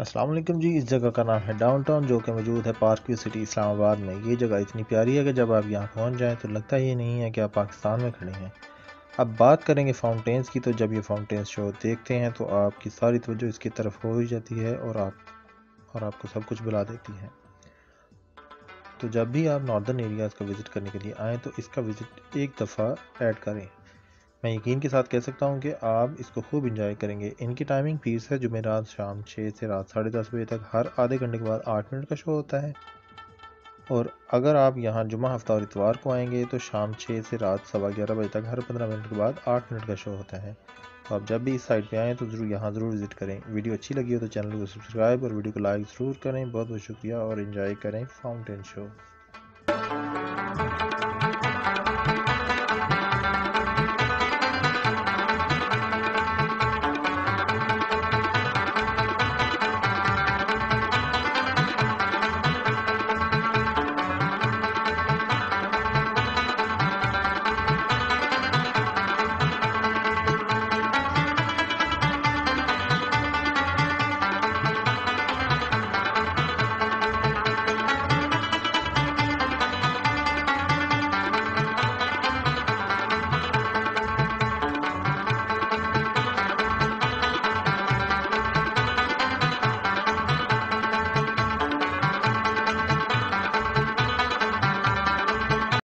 वालेकुम जी, इस जगह का नाम है डाउनटाउन जो कि मौजूद है पार्क सिटी इस्लामाबाद में। ये जगह इतनी प्यारी है कि जब आप यहाँ पहुँच जाएँ तो लगता ही नहीं है कि आप पाकिस्तान में खड़े हैं। अब बात करेंगे फाउंटेन्स की तो जब ये फाउंटेन्स शो देखते हैं तो आपकी सारी तवज्जो इसकी तरफ़ हो ही जाती है और आप, और आपको सब कुछ बुला देती है। तो जब भी आप नॉर्दर्न एरियाज़ का विज़िट करने के लिए आएँ तो इसका विज़िट एक दफ़ा ऐड करें। मैं यकीन के साथ कह सकता हूँ कि आप इसको खूब इंजॉय करेंगे। इनकी टाइमिंग फ़ीस है जुमेरात शाम छः से रात साढ़े दस बजे तक हर आधे घंटे के बाद आठ मिनट का शो होता है। और अगर आप यहाँ जुमा हफ़्ता और इतवार को आएँगे तो शाम छः से रात सवा ग्यारह बजे तक हर पंद्रह मिनट के बाद आठ मिनट का शो होता है। तो आप जब भी इस साइट पे आएँ तो ज़रूर यहाँ ज़रूर विज़िट करें। वीडियो अच्छी लगी हो तो चैनल को सब्सक्राइब और वीडियो को लाइक ज़रूर करें। बहुत बहुत शुक्रिया और इन्जॉय करें फाउंटेन शो